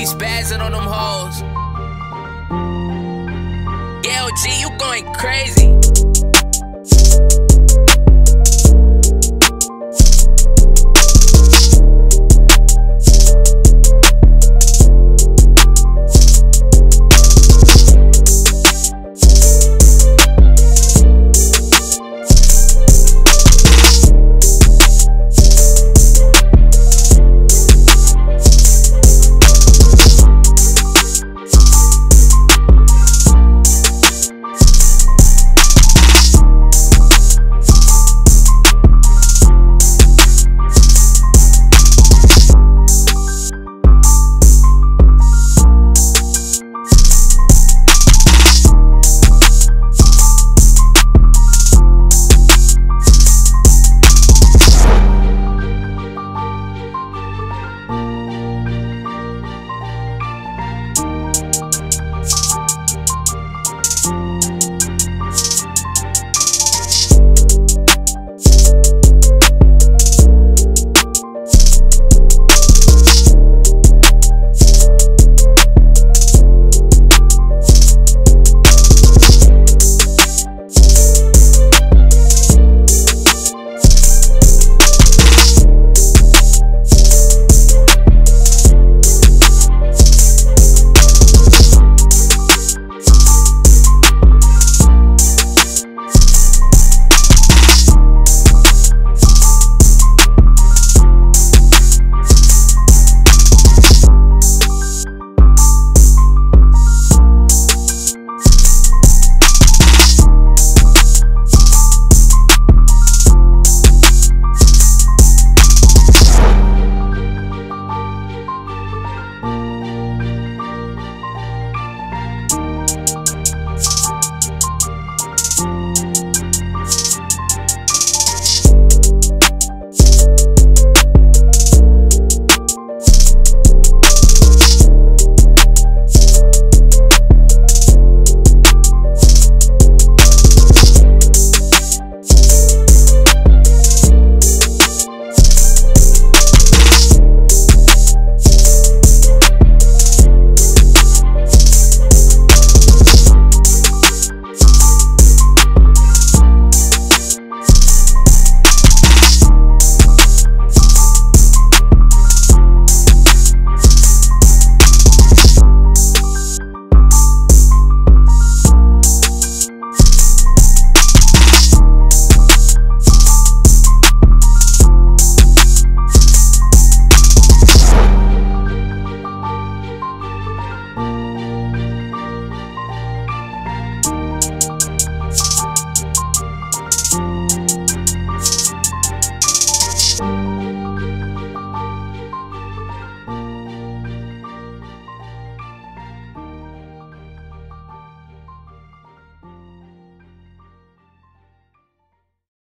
be spazzing on them hoes. Yeah, OG, you going crazy.